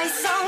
my saw.